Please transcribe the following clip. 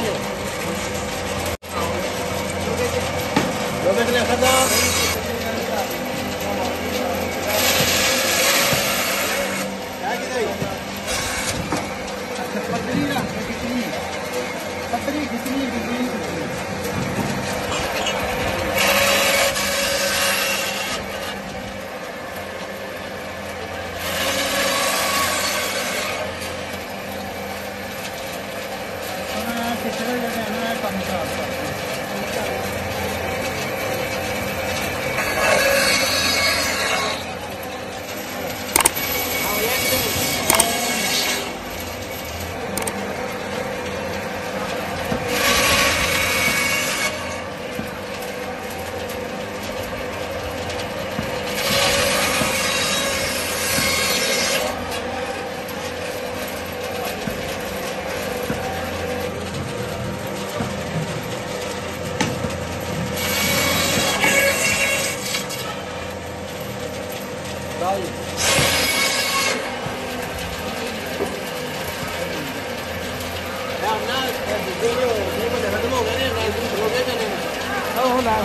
Dale. Lo ves Alejandro. Посмотри, посмотри, посмотри. Сегодня днем, ну и там Vamos rodar.